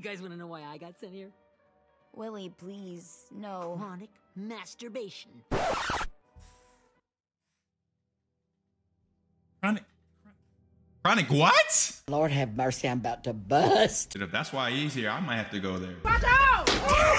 You guys want to know why I got sent here? Willy, please, no. Chronic masturbation. Chronic. Chronic what? Lord have mercy, I'm about to bust. If that's why he's here, I might have to go there. Watch out!